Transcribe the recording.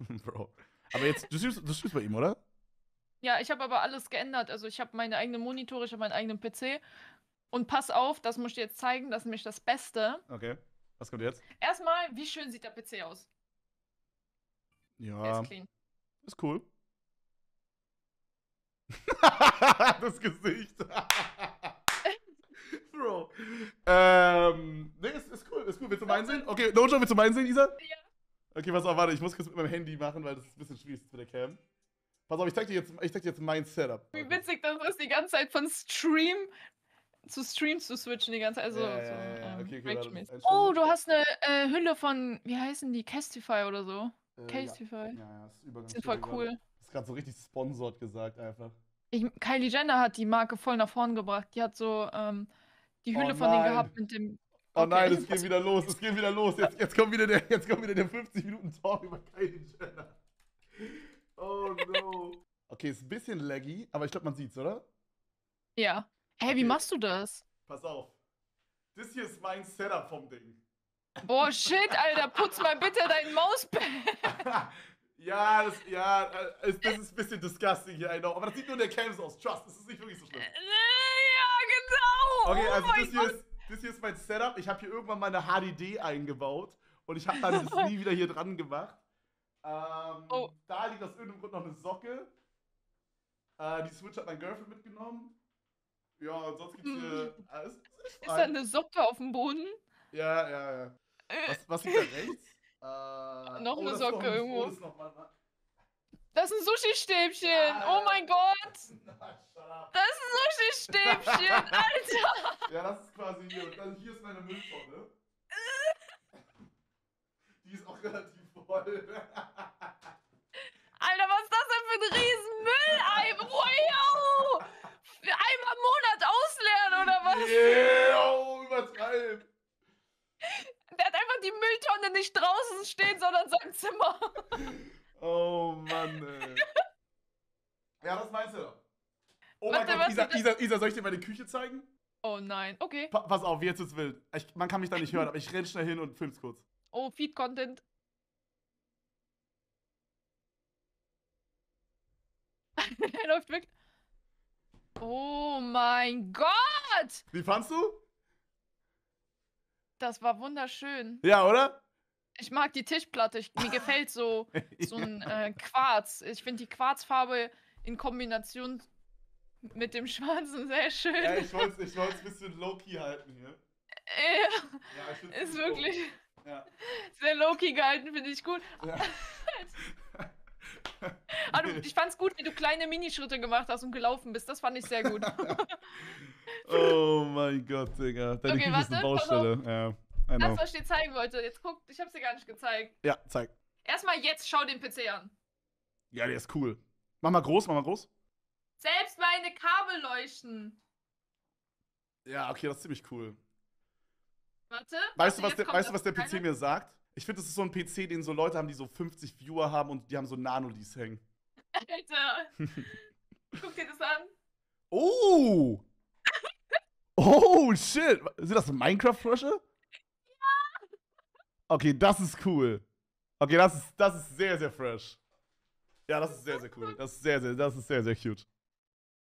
Bro. Aber jetzt, du streamst, du streamst bei ihm, oder? Ja, ich habe aber alles geändert. Also ich habe meine eigenen Monitore, ich habe meinen eigenen PC. Und pass auf, das muss ich dir jetzt zeigen, das ist nämlich das Beste. Okay. Was kommt jetzt? Erstmal, wie schön sieht der PC aus? Der Ja, ist clean. ist cool. das Gesicht. Bro. Ähm, nee, ist, ist cool, ist cool. Willst du meinen sehen? Okay, Nojo, willst du meinen sehen, Isa? Ja. Okay, pass auf, warte, ich muss kurz mit meinem Handy machen, weil das ist ein bisschen schwierig mit der Cam. Pass auf, ich zeig dir jetzt, ich zeig dir jetzt mein Setup. Wie witzig das ist, die ganze Zeit von Stream zu Stream zu switchen, die ganze Zeit. Also, Ja, so, ja, ähm, Okay, okay. Oh, du hast eine äh, Hülle von, wie heißen die? Castify oder so. Äh. Castify. Ja, ja, ist Übergang. Sind voll cool. Das ist gerade so richtig sponsored gesagt einfach. Ich, Kylie Jenner hat die Marke voll nach vorn gebracht. Die hat so ähm, die Oh Hülle von denen gehabt mit dem. Oh nein, es geht wieder los, es geht wieder los. Jetzt, jetzt kommt wieder der, jetzt kommt wieder der 50 Minuten Talk über Kylie Jenner. Oh no. Okay, ist ein bisschen laggy, aber ich glaube, man sieht's, oder? Ja. Hä, Okay. wie machst du das? Pass auf. Das hier ist mein Setup vom Ding. Boah, shit, Alter, putz mal bitte dein Mauspad. ja, das, ja, äh, ist- das ist ein bisschen disgusting hier, I know. Aber das sieht nur in der Cam so aus. Trust, das ist nicht wirklich so schlimm. ja, genau. Okay, oh also mein das hier, Gott. ist, das hier ist mein Setup. Ich habe hier irgendwann mal eine HDD eingebaut und ich habe dann das nie wieder hier dran gemacht. Ähm, Oh. Da liegt aus irgendeinem Grund noch eine Socke. Äh, die Switch hat mein Girlfriend mitgenommen. Ja, und sonst gibt's hier. Äh, ist, ist Ist da eine Socke auf dem Boden? Ja, ja, ja. Was, was liegt da rechts? Äh, Noch eine das ist Socke irgendwo. Oh, das ist noch mal, Das ist ein Sushi-Stäbchen. Ja. Oh mein Gott. Das ist Sushi-Stäbchen. Alter. Ja, das ist quasi hier. Und dann hier ist meine Mülltonne. Die ist auch relativ voll. Alter, was ist das denn für ein Riesenmülleimer? Wow. Einmal im Monat ausleeren oder was? Yeah, übertreib. Der hat einfach die Mülltonne nicht draußen stehen, sondern in seinem Zimmer. Oh Mann, ey. Ja, was meinst du? Oh mein Warte, Gott, warte, Isa, Isa, Isa, soll ich dir meine Küche zeigen? Oh nein. Okay. Pa pass auf, jetzt ist wild. Ich, man kann mich da nicht hören, aber ich renn schnell hin und film's kurz. Oh, Feed-Content. Er läuft weg. Oh mein Gott! Wie fandst du? Das war wunderschön. Ja, oder? Ich mag die Tischplatte. Ich, mir gefällt so, so ein äh, Quarz. Ich finde die Quarzfarbe in Kombination mit dem Schwarzen sehr schön. Ja, ich wollte es ich wollt's ein bisschen low-key halten hier. Ja, Ja, ist wirklich Ja. sehr low-key gehalten, finde ich gut. ja. Du, ich fand's gut, wie du kleine Minischritte gemacht hast und gelaufen bist. Das fand ich sehr gut. oh mein Gott, Digga. Deine Okay, Küche ist eine Baustelle. Ja, Das, was ich dir zeigen wollte. Jetzt guck, ich hab's dir gar nicht gezeigt. Ja, zeig. Erstmal jetzt schau den PC an. Ja, der ist cool. Mach mal groß, mach mal groß. Selbst meine Kabel leuchten. Ja, okay, das ist ziemlich cool. Warte. Weißt warte, du, was der, weißt du, was der PC mir sagt? Ich finde, das ist so ein PC, den so Leute haben, die so 50 Viewer haben und die haben so Nanolis hängen. Alter. Guck dir das an. Oh! Oh, shit! Sind das Minecraft-Frösche? Ja! Okay, das ist cool. Okay, das ist, das ist sehr, sehr fresh. Ja, das ist sehr, sehr cool. Das ist sehr, sehr, das ist sehr, sehr cute.